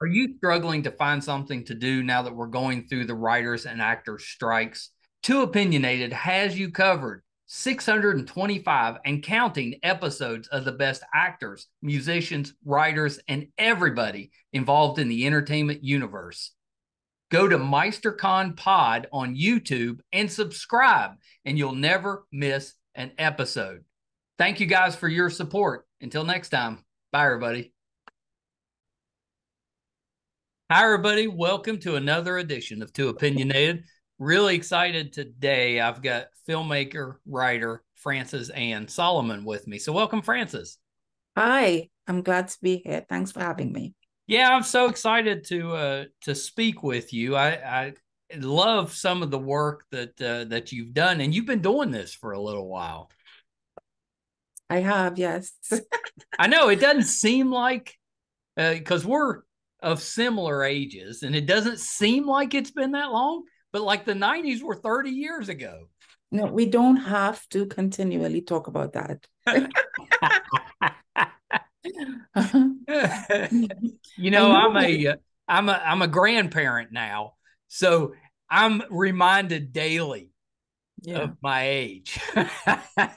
Are you struggling to find something to do now that we're going through the writers and actors strikes? Too Opinionated has you covered. 625 and counting episodes of the best actors, musicians, writers, and everybody involved in the entertainment universe. Go to Meisterkhan Pod on YouTube and subscribe, and you'll never miss an episode. Thank you guys for your support. Until next time, bye, everybody. Hi, everybody. Welcome to another edition of Too Opinionated. Really excited today. I've got filmmaker, writer Frances-Anne Solomon with me. So, welcome, Frances. Hi, I'm glad to be here. Thanks for having me. Yeah, I'm so excited to uh, to speak with you. I, I love some of the work that uh, that you've done, and you've been doing this for a little while. I have, yes. I know it doesn't seem like because uh, we're of similar ages, and it doesn't seem like it's been that long. But like the '90s were 30 years ago. No, we don't have to continually talk about that. you know, I'm a I'm a I'm a grandparent now, so I'm reminded daily yeah. of my age. but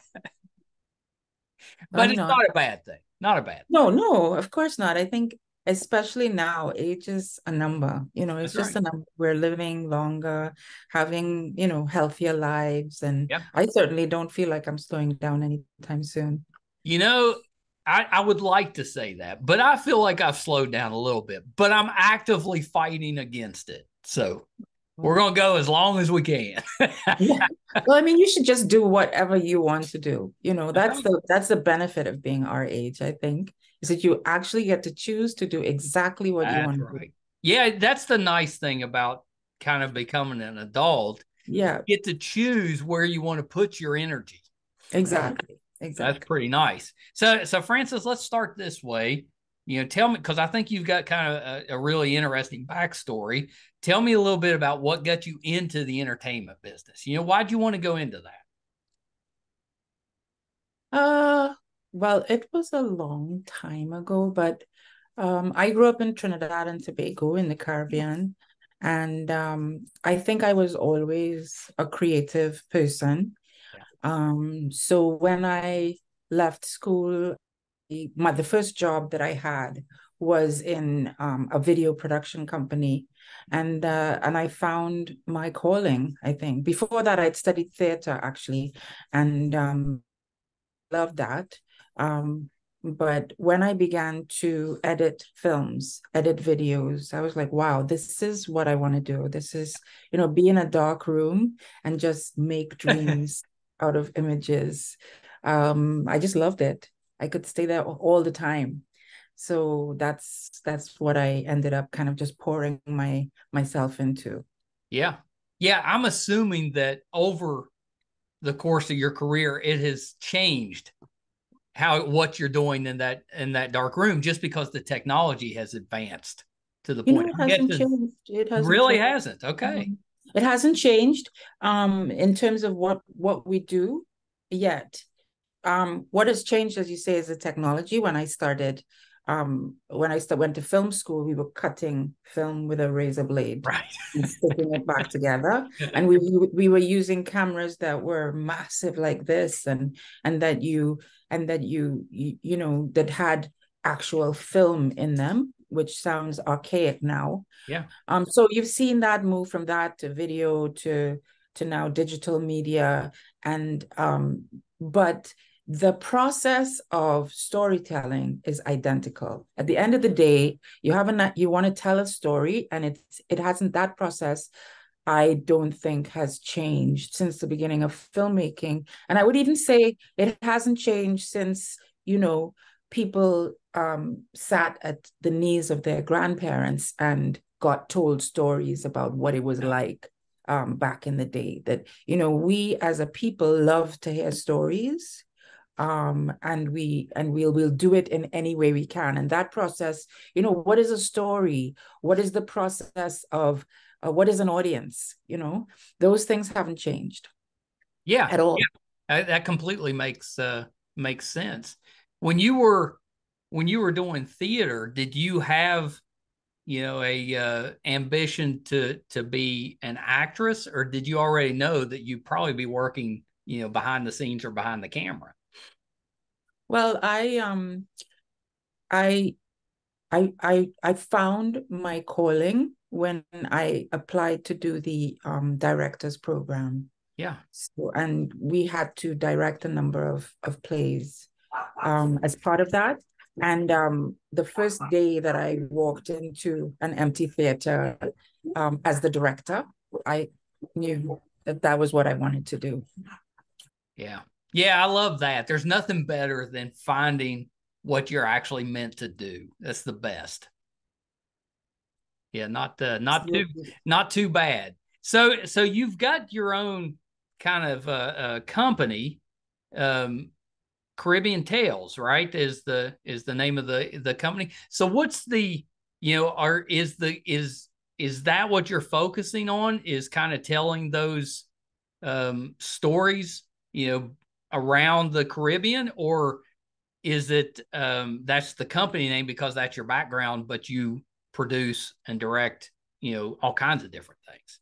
it's not a bad thing. Not a bad. No, no, of course not. I think especially now age is a number you know it's That's just right. a number. We're living longer having you know healthier lives and yep. i certainly don't feel like i'm slowing down anytime soon. You know I, I would like to say that but i feel like i've slowed down a little bit but i'm actively fighting against it. So we're going to go as long as we can. Yeah. well i mean you should just do whatever you want to do. You know that's the that's the benefit of being our age i think is that you actually get to choose to do exactly what that's you want right. to do. Yeah, that's the nice thing about kind of becoming an adult. Yeah. You get to choose where you want to put your energy. Exactly. Exactly. That's pretty nice. So so Frances, let's start this way. You know, tell me because I think you've got kind of a, a, really interesting backstory. Tell me a little bit about what got you into the entertainment business. You know, why'd you want to go into that? Uh well, it was a long time ago, but um, I grew up in Trinidad and Tobago in the Caribbean. And um, I think I was always a creative person. Um, so when I left school, my the first job that I had was in um, a video production company, and uh, and I found my calling. I think before that I'd studied theater actually, and um, loved that. Um, but when I began to edit films, edit videos, I was like, wow, this is what I want to do. This is, you know, be in a dark room and just make dreams out of images. Um, I just loved it. I could stay there all the time. So that's that's what I ended up kind of just pouring my myself into. Yeah. Yeah, I'm assuming that over the course of your career it has changed how what you're doing in that in that dark room just because the technology has advanced to the you point. Know, it hasn't changed. It hasn't really changed. hasn't. Okay. Um, it hasn't changed um, in terms of what what we do yet. Um, what has changed, as you say, is the technology. When I started, um, when I st- went to film school, we were cutting film with a razor blade, right, and sticking it back together, and we we were using cameras that were massive like this, and and that you and that you, you you know that had actual film in them which sounds archaic now. Yeah. Um so you've seen that move from that to video to to now digital media and um but the process of storytelling is identical. At the end of the day you have a you want to tell a story and it's it hasn't that process I don't think has changed since the beginning of filmmaking. And I would even say it hasn't changed since, you know, people um, sat at the knees of their grandparents and got told stories about what it was like um, back in the day. That, you know, we as a people love to hear stories um and we and we'll we'll do it in any way we can and that process you know what is a story what is the process of uh, what is an audience you know those things haven't changed yeah at all yeah. that completely makes uh makes sense when you were when you were doing theater did you have you know a uh, ambition to to be an actress, or did you already know that you'd probably be working you know behind the scenes or behind the camera? Well, I um, I, I, I, I found my calling when I applied to do the um directors program. Yeah. So, and we had to direct a number of of plays um as part of that. And um, the first day that I walked into an empty theater um, as the director, I knew that that was what I wanted to do. Yeah. Yeah, I love that. There's nothing better than finding what you're actually meant to do. That's the best. Yeah, not uh, not too not too bad. So so you've got your own kind of uh, uh company um Caribbean Tales, right? Is the is the name of the the company. So what's the you know are is the is is that what you're focusing on? Is kind of telling those um stories, you know, around the Caribbean, or is it um that's the company name because that's your background, but you produce and direct, you know, all kinds of different things?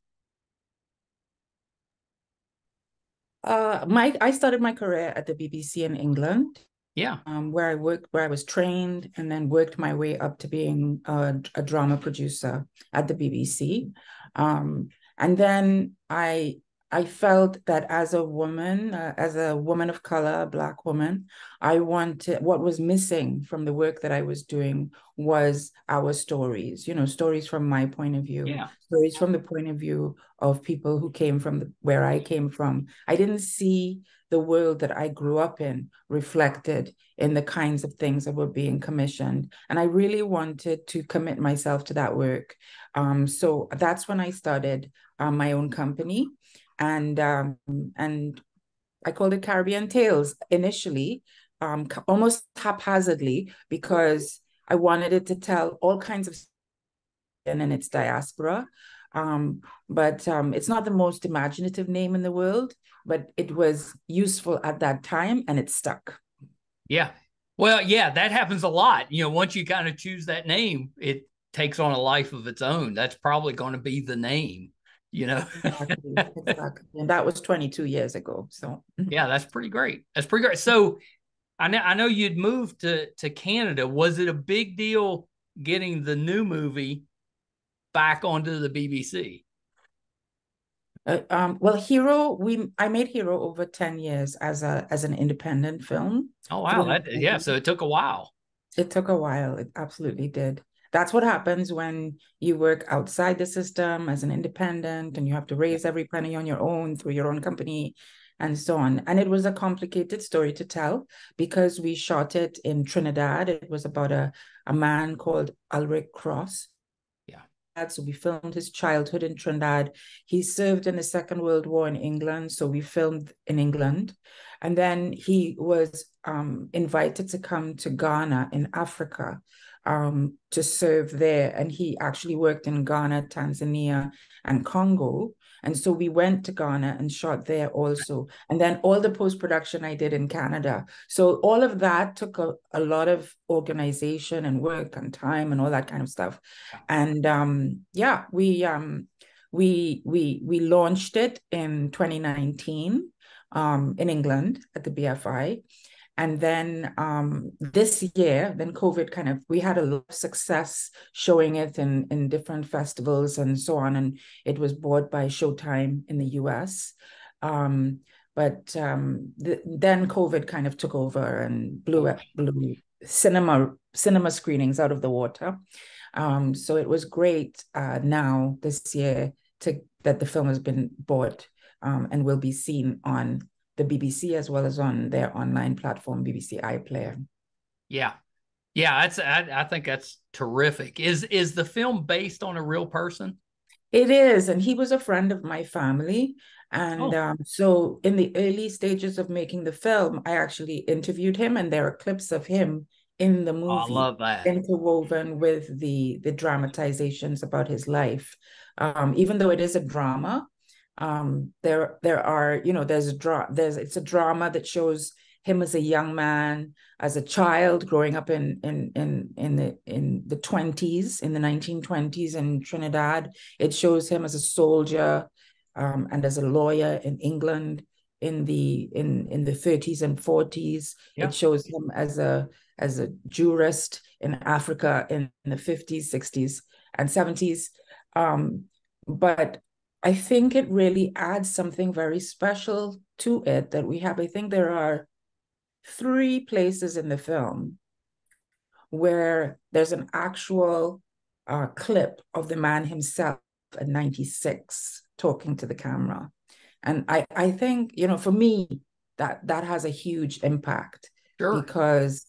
Uh, my I started my career at the BBC in England. Yeah. Um, where I worked, where I was trained, and then worked my way up to being a, a drama producer at the BBC. Um, and then I I felt that as a woman, uh, as a woman of color, a black woman, I wanted what was missing from the work that I was doing was our stories. You know, stories from my point of view, yeah. stories from the point of view of people who came from the, where I came from. I didn't see the world that I grew up in reflected in the kinds of things that were being commissioned, and I really wanted to commit myself to that work. Um, so that's when I started um, my own company and um, and I called it Caribbean Tales initially, um, almost haphazardly because I wanted it to tell all kinds of and in its diaspora. Um, but um, it's not the most imaginative name in the world, but it was useful at that time and it stuck. Yeah. Well, yeah, that happens a lot. You know, once you kind of choose that name, it takes on a life of its own. That's probably going to be the name you know? Exactly, exactly. and that was 22 years ago so. Yeah that's pretty great. That's pretty great. So i know i know you'd moved to to canada. Was it a big deal getting the new movie back onto the bbc uh, um, well hero we i made hero over 10 years as a as an independent film. Oh wow that, yeah so it took a while. It took a while it absolutely did that's what happens when you work outside the system as an independent and you have to raise every penny on your own through your own company and so on. And it was a complicated story to tell because we shot it in Trinidad. It was about a, a man called Ulric Cross. Yeah. So we filmed his childhood in Trinidad. He served in the Second World War in England. So we filmed in England. And then he was um, invited to come to Ghana in Africa um, to serve there. And he actually worked in Ghana, Tanzania, and Congo. And so we went to Ghana and shot there also. And then all the post production I did in Canada. So all of that took a, a lot of organization and work and time and all that kind of stuff. And um, yeah, we um, we we we launched it in 2019 um, in England at the BFI. And then um, this year, then COVID kind of, we had a lot of success showing it in, in different festivals and so on. And it was bought by Showtime in the US. Um, but um, the, then COVID kind of took over and blew blew cinema cinema screenings out of the water. Um, so it was great uh, now this year to that the film has been bought um, and will be seen on the BBC as well as on their online platform, BBC iPlayer. Yeah. Yeah, that's I, I think that's terrific. Is is the film based on a real person? It is, and he was a friend of my family. And oh. um, so, in the early stages of making the film, I actually interviewed him, and there are clips of him in the movie. Oh, I love that interwoven with the the dramatizations about his life. Um, even though it is a drama, um, there there are you know there's a dra- there's it's a drama that shows him as a young man, as a child growing up in in in in the in the 20s, in the 1920s in Trinidad. It shows him as a soldier um, and as a lawyer in England in the in in the 30s and 40s. Yeah. It shows him as a as a jurist in Africa in, in the 50s, 60s, and 70s. Um, but I think it really adds something very special to it that we have. I think there are three places in the film where there's an actual uh, clip of the man himself at 96 talking to the camera. And I, I think, you know, for me, that that has a huge impact sure. because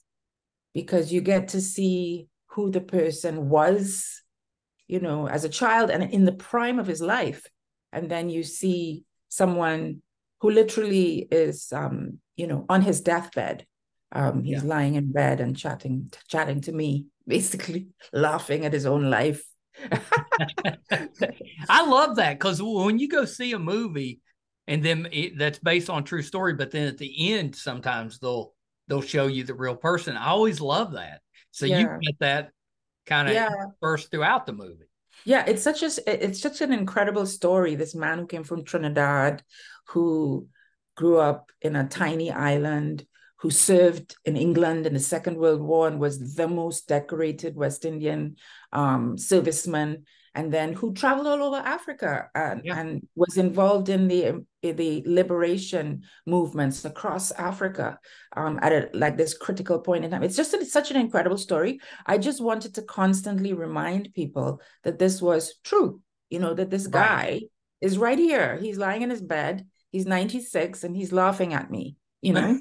because you get to see who the person was, you know, as a child and in the prime of his life. And then you see someone who literally is um, you know, on his deathbed. Um, he's yeah. lying in bed and chatting, chatting to me, basically laughing at his own life. I love that because when you go see a movie and then it, that's based on true story, but then at the end sometimes they'll they'll show you the real person. I always love that. So yeah. you get that kind of yeah. burst throughout the movie. Yeah, it's such a it's such an incredible story. This man who came from Trinidad, who grew up in a tiny island, who served in England in the Second World War and was the most decorated West Indian um, serviceman, and then who traveled all over Africa and, yeah. and was involved in the in the liberation movements across Africa um, at a, like this critical point in time. It's just a, such an incredible story. I just wanted to constantly remind people that this was true. You know that this guy right. is right here. He's lying in his bed He's 96 and he's laughing at me, you know?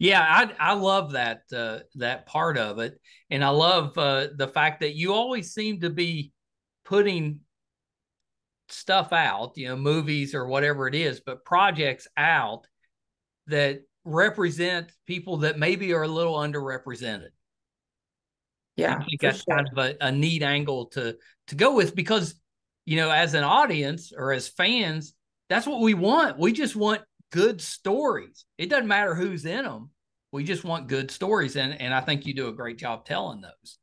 Yeah, I, I love that, uh, that part of it. And I love uh, the fact that you always seem to be putting stuff out, you know, movies or whatever it is, but projects out that represent people that maybe are a little underrepresented. Yeah, I think that's sure. kind of a, a neat angle to to go with because you know, as an audience or as fans, that's what we want. We just want good stories. It doesn't matter who's in them. We just want good stories. And, and I think you do a great job telling those.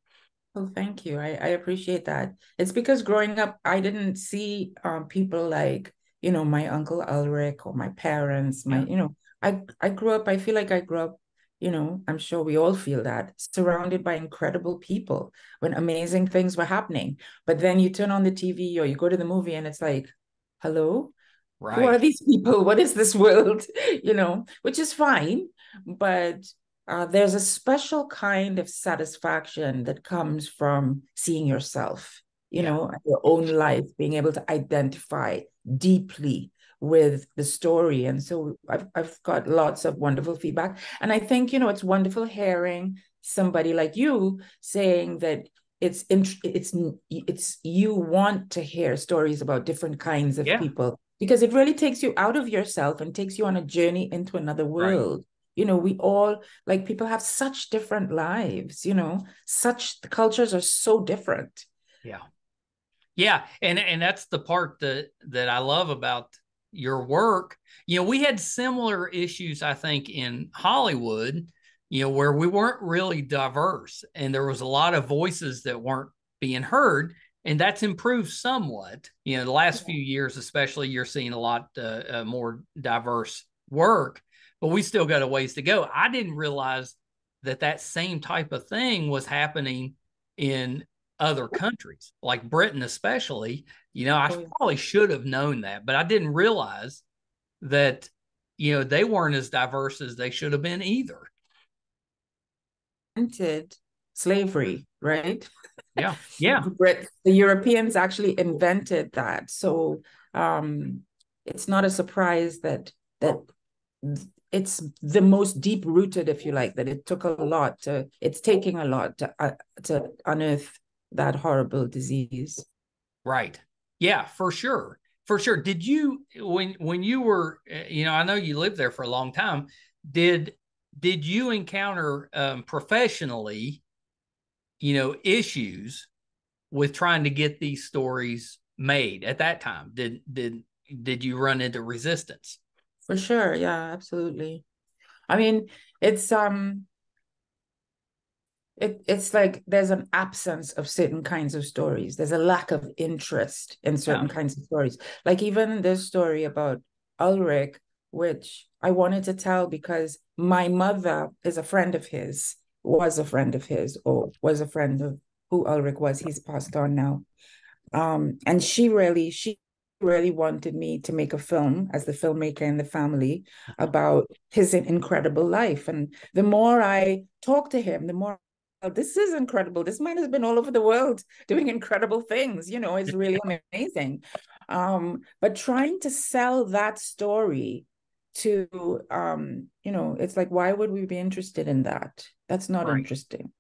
Oh, thank you. I, I appreciate that. It's because growing up, I didn't see um, people like, you know, my uncle Ulric or my parents, my, you know, I, I grew up, I feel like I grew up you know, I'm sure we all feel that, surrounded by incredible people when amazing things were happening. But then you turn on the TV or you go to the movie and it's like, hello? Right. Who are these people? What is this world? you know, which is fine. But uh, there's a special kind of satisfaction that comes from seeing yourself, you yeah. know, your own life, being able to identify deeply with the story. And so I've, I've got lots of wonderful feedback. And I think, you know, it's wonderful hearing somebody like you saying that it's it's it's you want to hear stories about different kinds of yeah. people because it really takes you out of yourself and takes you on a journey into another world right. you know we all like people have such different lives you know such the cultures are so different yeah yeah and and that's the part that that i love about your work. You know, we had similar issues, I think, in Hollywood, you know, where we weren't really diverse and there was a lot of voices that weren't being heard. And that's improved somewhat. You know, the last few years, especially, you're seeing a lot uh, uh, more diverse work, but we still got a ways to go. I didn't realize that that same type of thing was happening in other countries, like Britain, especially. You know, I oh, probably should have known that, but I didn't realize that, you know, they weren't as diverse as they should have been either. Slavery, right? Yeah. Yeah. the Europeans actually invented that. So um, it's not a surprise that that it's the most deep rooted, if you like, that it took a lot to, it's taking a lot to, uh, to unearth that horrible disease. Right. Yeah, for sure. For sure. Did you when when you were eh, you know, I know you lived there for a long time, did did you encounter um, professionally you know issues with trying to get these stories made at that time? Did did did you run into resistance? For sure. Yeah, absolutely. I mean, it's um it, it's like there's an absence of certain kinds of stories. There's a lack of interest in certain yeah. kinds of stories. Like even this story about Ulric, which I wanted to tell because my mother is a friend of his, was a friend of his, or was a friend of who Ulric was. He's passed on now. Um, and she really, she really wanted me to make a film as the filmmaker in the family about his incredible life. And the more I talked to him, the more oh, this is incredible. This man has been all over the world doing incredible things. You know, it's really amazing. Um, but trying to sell that story to um, you know, it's like, why would we be interested in that? That's not right. interesting.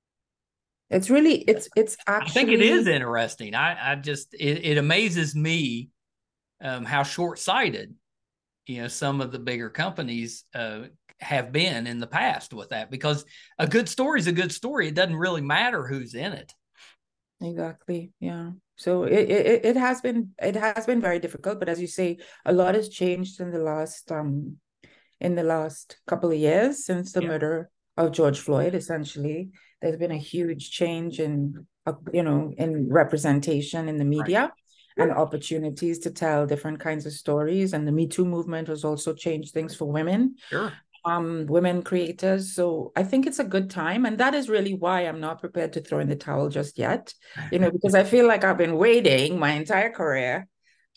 It's really it's it's actually I think it is interesting. I I just it, it amazes me um, how short-sighted you know some of the bigger companies uh, have been in the past with that because a good story is a good story. It doesn't really matter who's in it. Exactly. Yeah. So it, it it has been it has been very difficult, but as you say, a lot has changed in the last um in the last couple of years since the yeah. murder of George Floyd. Essentially, there's been a huge change in uh, you know in representation in the media. Right and opportunities to tell different kinds of stories. And the Me Too movement has also changed things for women. Sure um, women creators. So I think it's a good time. And that is really why I'm not prepared to throw in the towel just yet, you know, because I feel like I've been waiting my entire career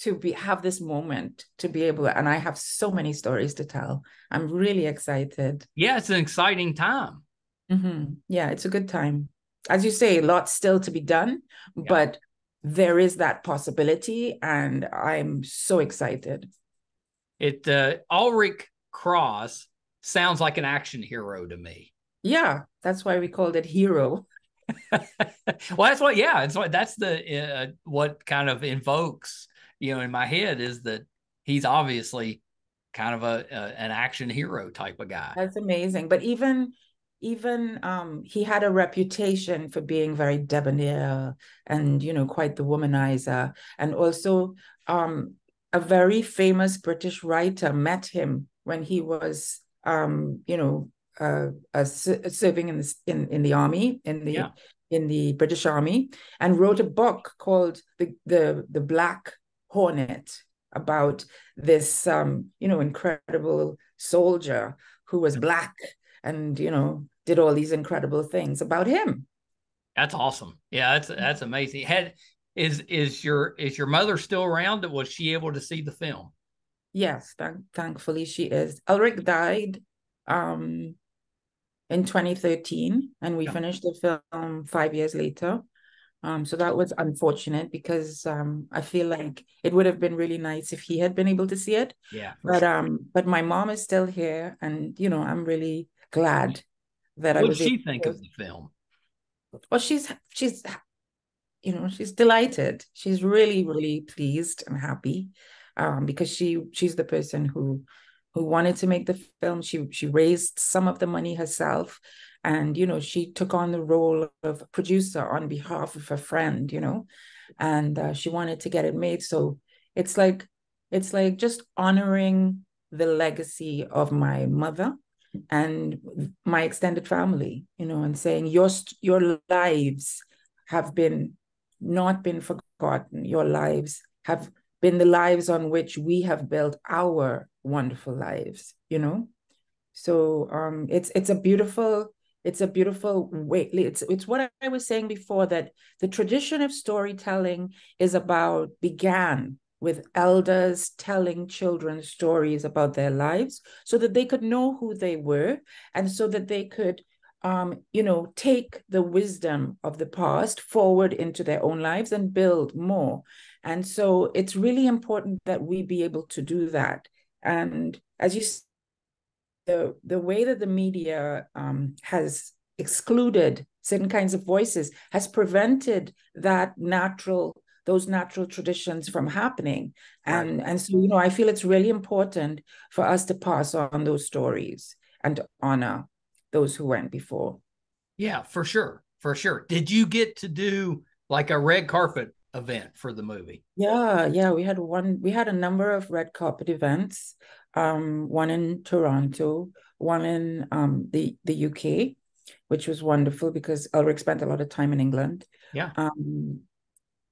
to be have this moment to be able and I have so many stories to tell. I'm really excited. Yeah, it's an exciting time. Mm-hmm. Yeah, it's a good time. As you say, lots still to be done, yeah. but there is that possibility, and I'm so excited. It uh, Ulric Cross sounds like an action hero to me. Yeah, that's why we called it Hero. well, that's what. Yeah, it's what that's the uh, what kind of invokes you know in my head is that he's obviously kind of a, a an action hero type of guy. That's amazing. But even even um he had a reputation for being very debonair and you know quite the womanizer and also um a very famous british writer met him when he was um, you know, uh, uh, serving in the in, in the army in the yeah. in the British Army, and wrote a book called the the the Black Hornet about this um, you know incredible soldier who was black and you know did all these incredible things about him. That's awesome. Yeah, that's that's amazing. Had is is your is your mother still around? Was she able to see the film? Yes, th- thankfully she is. Ulric died um, in 2013, and we yeah. finished the film five years later. Um, so that was unfortunate because um, I feel like it would have been really nice if he had been able to see it. Yeah. But sure. um, but my mom is still here, and you know I'm really glad that what I was. What she think to... of the film? Well, she's she's, you know, she's delighted. She's really really pleased and happy um, because she she's the person who who wanted to make the film. She she raised some of the money herself, and you know she took on the role of producer on behalf of a friend. You know, and uh, she wanted to get it made. So it's like it's like just honoring the legacy of my mother and my extended family. You know, and saying your your lives have been not been forgotten. Your lives have been the lives on which we have built our wonderful lives you know so um it's it's a beautiful it's a beautiful way it's it's what i was saying before that the tradition of storytelling is about began with elders telling children stories about their lives so that they could know who they were and so that they could um, you know, take the wisdom of the past forward into their own lives and build more. And so it's really important that we be able to do that. And as you the the way that the media um, has excluded certain kinds of voices has prevented that natural those natural traditions from happening and right. and so you know i feel it's really important for us to pass on those stories and honor those who went before. Yeah, for sure. For sure. Did you get to do like a red carpet event for the movie? Yeah, yeah. We had one, we had a number of red carpet events. Um, one in Toronto, one in um, the the UK, which was wonderful because Ulric spent a lot of time in England. Yeah. Um,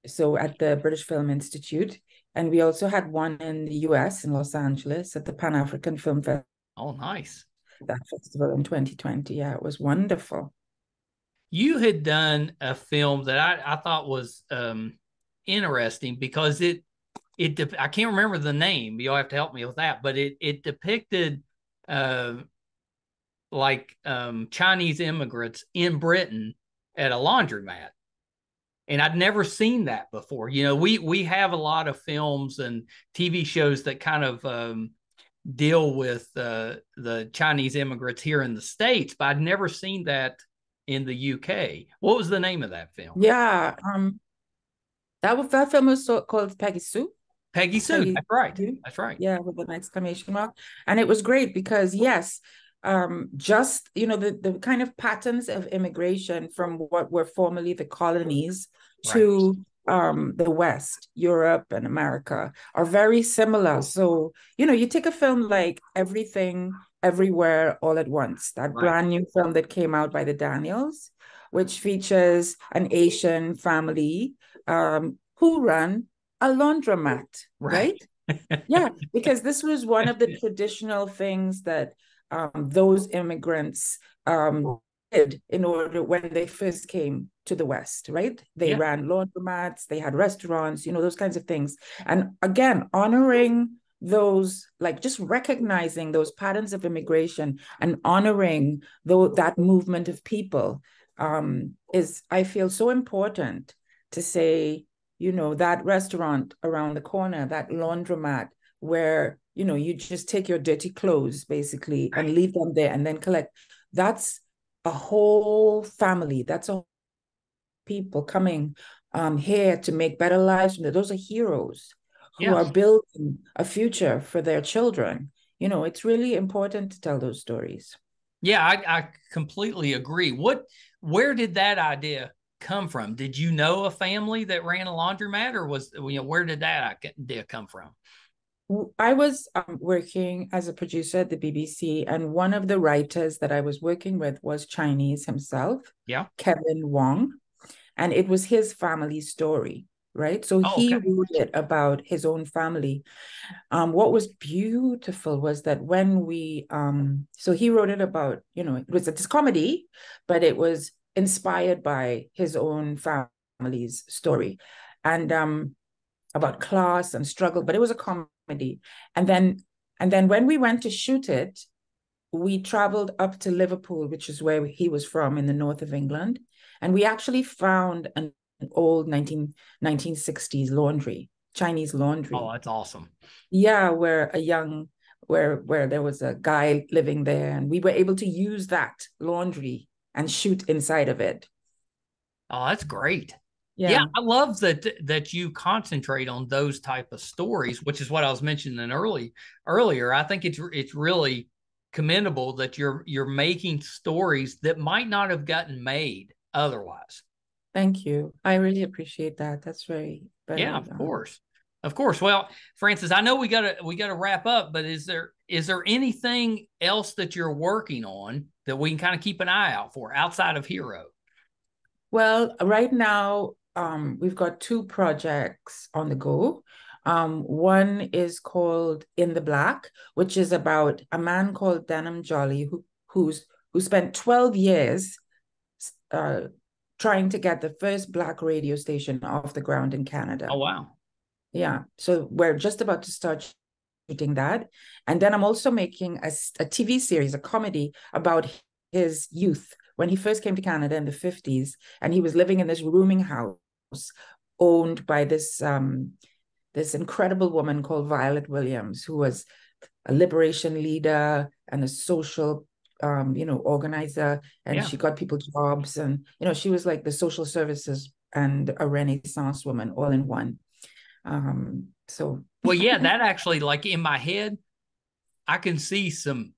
so at the British Film Institute, and we also had one in the US in Los Angeles at the Pan African Film Festival. Oh, nice. That festival in 2020. Yeah, it was wonderful. You had done a film that I, I thought was um, interesting because it it de- I can't remember the name. You'll have to help me with that, but it it depicted uh, like um, Chinese immigrants in Britain at a laundromat. And I'd never seen that before. You know, we we have a lot of films and TV shows that kind of um, deal with uh, the Chinese immigrants here in the states, but I'd never seen that in the UK. What was the name of that film? Yeah, um, that that film was called Peggy Su. Peggy Su. Peggy, That's right. That's right. Yeah, with an exclamation mark, and it was great because yes, um, just you know the the kind of patterns of immigration from what were formerly the colonies right. to um, the West, Europe and America are very similar. So you know, you take a film like Everything, Everywhere, All at Once, that right. brand new film that came out by the Daniels, which features an Asian family um, who run a laundromat, right? right? yeah, because this was one of the traditional things that um, those immigrants um, did in order when they first came to the West, right? They yeah. ran laundromats, they had restaurants, you know, those kinds of things. And again, honoring those, like just recognizing those patterns of immigration and honoring though that movement of people um, is, I feel, so important to say, you know, that restaurant around the corner, that laundromat where you know you just take your dirty clothes basically and leave them there and then collect. That's a whole family. That's a people coming um here to make better lives those are heroes who yes. are building a future for their children. You know it's really important to tell those stories. Yeah i, I completely agree. What where did that idea come from did you know a family that ran a laundromat or was you know where did that idea come from I was um, working as a producer at the BBC, and one of the writers that I was working with was Chinese himself, yeah, Kevin Wong, and it was his family story, right? So oh, he okay. wrote it about his own family. Um, what was beautiful was that when we, um, so he wrote it about, you know, it was a comedy, but it was inspired by his own family's story, and um, about class and struggle, but it was a comedy. And then and then when we went to shoot it, we traveled up to Liverpool, which is where he was from in the north of England. And we actually found an old 19, 1960s laundry, Chinese laundry. Oh, that's awesome. Yeah, where a young where where there was a guy living there and we were able to use that laundry and shoot inside of it. Oh, that's great. Yeah. yeah. i love that that you concentrate on those type of stories which is what i was mentioning early earlier. I think it's it's really commendable that you're you're making stories that might not have gotten made otherwise. Thank you. I really appreciate that. That's very, very yeah of course. Of course. Well Frances, i know we gotta we gotta wrap up but is there is there anything else that you're working on that we can kind of keep an eye out for outside of hero well, right now um, we've got two projects on the go. Um, one is called In the Black, which is about a man called Denham Jolly who who's who spent 12 years uh, trying to get the first black radio station off the ground in Canada. Oh wow. Yeah. So we're just about to start shooting that. And then I'm also making a, a TV series, a comedy about his youth when he first came to Canada in the 50s and he was living in this rooming house owned by this um, this incredible woman called Violet Williams, who was a liberation leader and a social um, you know organizer, and yeah. she got people jobs, and you know she was like the social services and a Renaissance woman all in one. Um, so well, yeah, that actually like in my head, I can see some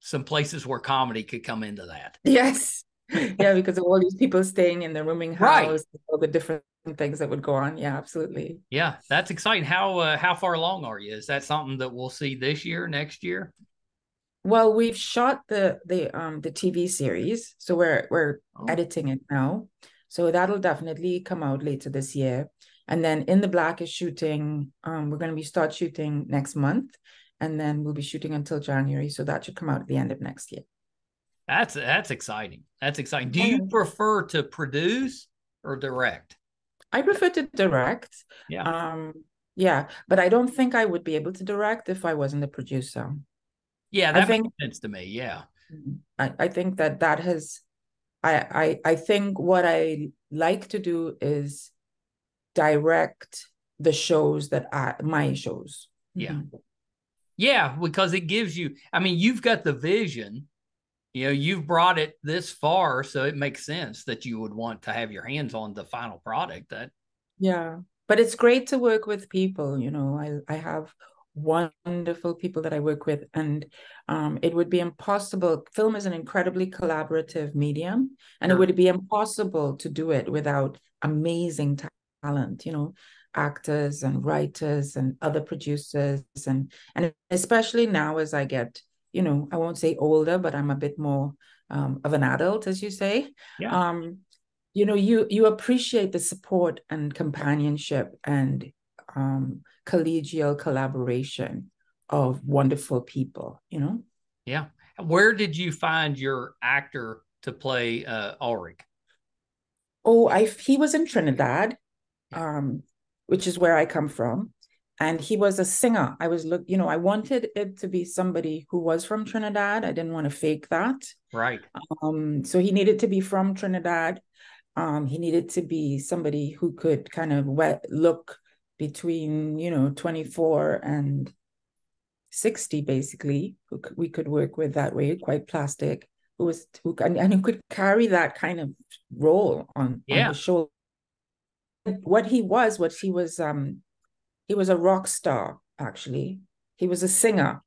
some places where comedy could come into that. Yes. yeah, because of all these people staying in the rooming house, right. all the different things that would go on. Yeah, absolutely. Yeah, that's exciting. How uh, how far along are you? Is that something that we'll see this year, next year? Well, we've shot the the um the TV series, so we're we're oh. editing it now. So that'll definitely come out later this year. And then In the Black is shooting. Um, we're going to be start shooting next month, and then we'll be shooting until January. So that should come out at the end of next year. That's that's exciting. That's exciting. Do you prefer to produce or direct? I prefer to direct. Yeah. Um, yeah, but I don't think I would be able to direct if I wasn't a producer. Yeah, that I think, makes sense to me. Yeah. Mm-hmm. I, I think that that has I, I I think what I like to do is direct the shows that I my shows. Yeah. Mm-hmm. Yeah, because it gives you I mean, you've got the vision you know you've brought it this far so it makes sense that you would want to have your hands on the final product that yeah but it's great to work with people you know i i have wonderful people that i work with and um, it would be impossible film is an incredibly collaborative medium and sure. it would be impossible to do it without amazing talent you know actors and writers and other producers and and especially now as i get you know, I won't say older, but I'm a bit more um, of an adult, as you say. Yeah. Um, you know, you you appreciate the support and companionship and um, collegial collaboration of wonderful people. You know. Yeah. Where did you find your actor to play uh, Ulric? Oh, I he was in Trinidad, um, which is where I come from and he was a singer. I was look, you know, I wanted it to be somebody who was from Trinidad. I didn't want to fake that. Right. Um, so he needed to be from Trinidad. Um, he needed to be somebody who could kind of wet, look between, you know, 24 and 60, basically. Who we could work with that way, quite plastic. Who was who and, and who could carry that kind of role on, yeah. on the show. What he was, what he was um he was a rock star, actually. He was a singer.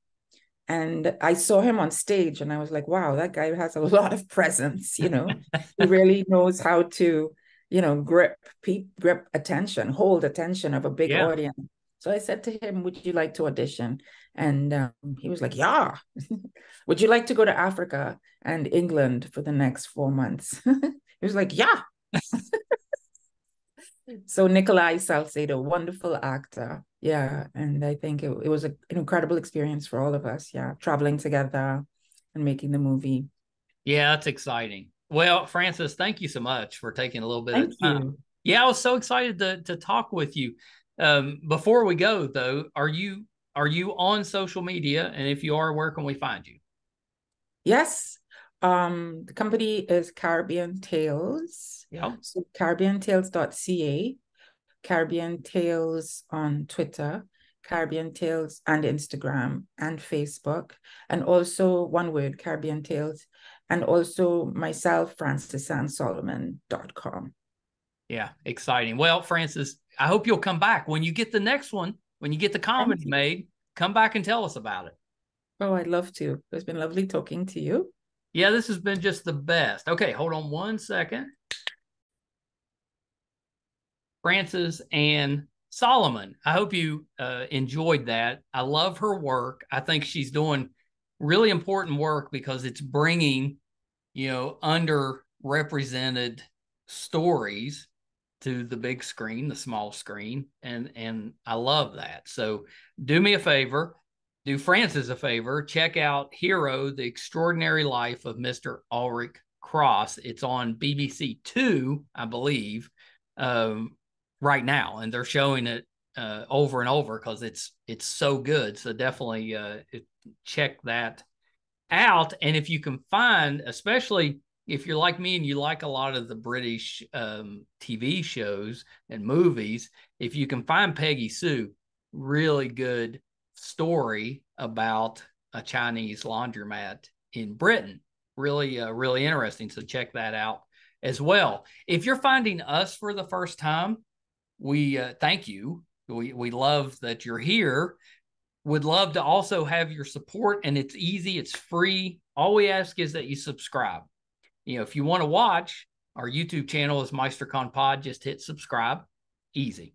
And I saw him on stage and I was like, wow, that guy has a lot of presence, you know. he really knows how to, you know, grip grip attention, hold attention of a big yeah. audience. So I said to him, Would you like to audition? And um, he was like, Yeah. Would you like to go to Africa and England for the next four months? he was like, Yeah. So Nickolai Salcedo, wonderful actor. Yeah. And I think it, it was a, an incredible experience for all of us. Yeah. Traveling together and making the movie. Yeah, that's exciting. Well, Frances, thank you so much for taking a little bit thank of time. You. Yeah, I was so excited to to talk with you. Um, before we go though, are you are you on social media? And if you are, where can we find you? Yes. Um, the company is Caribbean Tales. Yeah. So CaribbeanTales.ca, Caribbean Tales on Twitter, Caribbean Tales and Instagram and Facebook, and also one word, Caribbean Tales, and also myself, FrancesAnneSolomon.com. Yeah, exciting. Well, Frances, I hope you'll come back when you get the next one, when you get the comedy made, come back and tell us about it. Oh, I'd love to. It's been lovely talking to you. Yeah, this has been just the best. Okay, hold on one second. Frances Ann Solomon. I hope you uh, enjoyed that. I love her work. I think she's doing really important work because it's bringing, you know, underrepresented stories to the big screen, the small screen, and and I love that. So do me a favor, do Frances a favor, check out Hero: The Extraordinary Life of Mr. Ulric Cross. It's on BBC Two, I believe, um, right now, and they're showing it uh, over and over because it's it's so good. So definitely uh, check that out. And if you can find, especially if you're like me and you like a lot of the British um, TV shows and movies, if you can find Peggy Su, really good story about a Chinese laundromat in Britain. Really, uh, really interesting. So check that out as well. If you're finding us for the first time, we uh, thank you. We we love that you're here. Would love to also have your support, and it's easy. It's free. All we ask is that you subscribe. You know, if you want to watch, Our YouTube channel is Meisterkhan Pod. Just hit subscribe. Easy.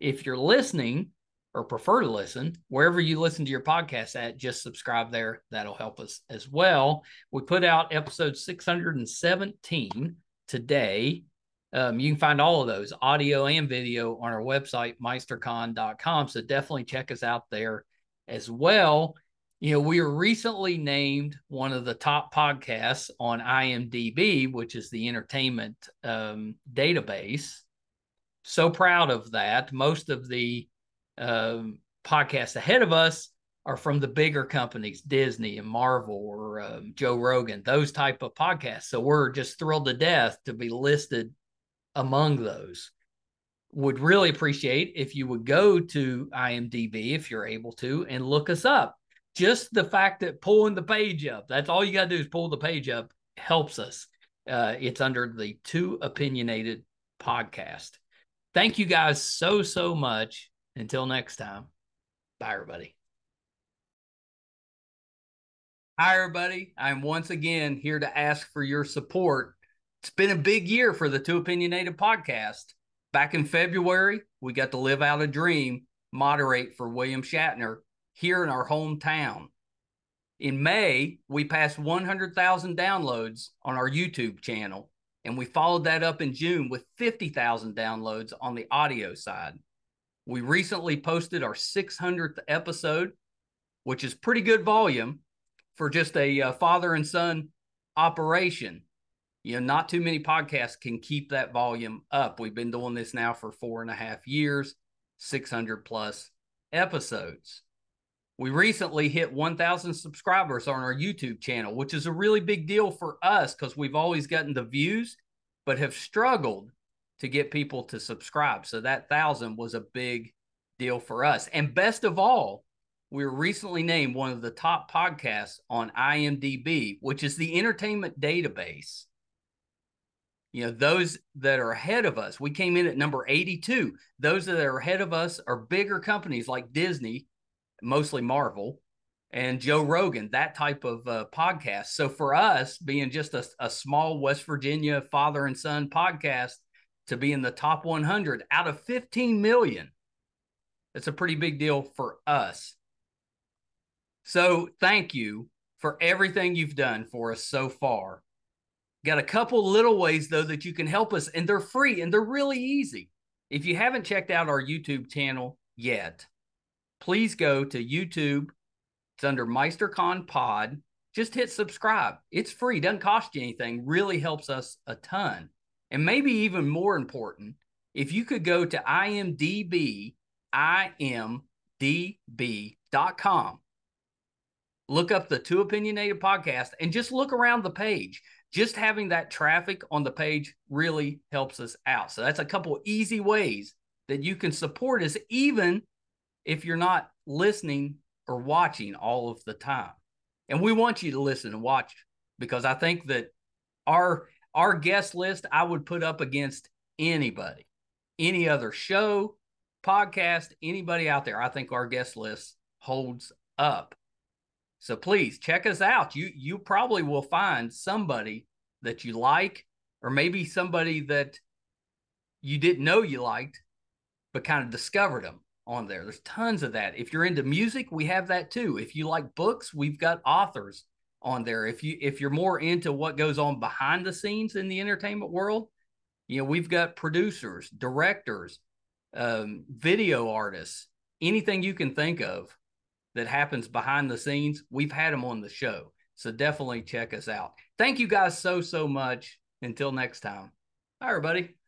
If you're listening or prefer to listen, wherever you listen to your podcast at, just subscribe there. That'll help us as well. We put out episode 617 today. Um, you can find all of those audio and video on our website, meisterkhan.com. So definitely check us out there as well. You know, we were recently named one of the top podcasts on IMDb, which is the entertainment um, database. So proud of that. Most of the um, podcasts ahead of us are from the bigger companies, Disney and Marvel or um, Joe Rogan, those type of podcasts. So we're just thrilled to death to be listed among those. Would really appreciate if you would go to IMDb if you're able to and look us up. Just the fact that pulling the page up, that's all you got to do is pull the page up, helps us. Uh, it's under the Too Opinionated podcast. Thank you guys so, so much. Until next time, bye, everybody. Hi, everybody. I'm once again here to ask for your support it's been a big year for the Too Opinionated podcast. Back in February, we got to live out a dream, moderate for William Shatner here in our hometown. In May, we passed 100,000 downloads on our YouTube channel, and we followed that up in June with 50,000 downloads on the audio side. We recently posted our 600th episode, which is pretty good volume for just a uh, father and son operation you know, not too many podcasts can keep that volume up. We've been doing this now for four and a half years, 600 plus episodes. We recently hit 1,000 subscribers on our YouTube channel, which is a really big deal for us because we've always gotten the views, but have struggled to get people to subscribe. So that thousand was a big deal for us. And best of all, we were recently named one of the top podcasts on IMDb, which is the entertainment database you know, those that are ahead of us, we came in at number 82. Those that are ahead of us are bigger companies like Disney, mostly Marvel, and Joe Rogan, that type of uh, podcast. So for us, being just a, a small West Virginia father and son podcast to be in the top 100 out of 15 million, it's a pretty big deal for us. So thank you for everything you've done for us so far. Got a couple little ways though that you can help us, and they're free and they're really easy. If you haven't checked out our YouTube channel yet, please go to YouTube. It's under Meisterkhan Pod. Just hit subscribe. It's free, doesn't cost you anything, really helps us a ton. And maybe even more important, if you could go to IMDb, imdb.com, look up the Too Opinionated podcast, and just look around the page just having that traffic on the page really helps us out. So that's a couple easy ways that you can support us, even if you're not listening or watching all of the time. And we want you to listen and watch because I think that our our guest list I would put up against anybody, any other show, podcast, anybody out there. I think our guest list holds up. So please check us out. You you probably will find somebody that you like, or maybe somebody that you didn't know you liked, but kind of discovered them on there. There's tons of that. If you're into music, we have that too. If you like books, we've got authors on there. If you if you're more into what goes on behind the scenes in the entertainment world, you know, we've got producers, directors, um, video artists, anything you can think of that happens behind the scenes, we've had them on the show. So definitely check us out. Thank you guys so, so much. Until next time. Bye, everybody.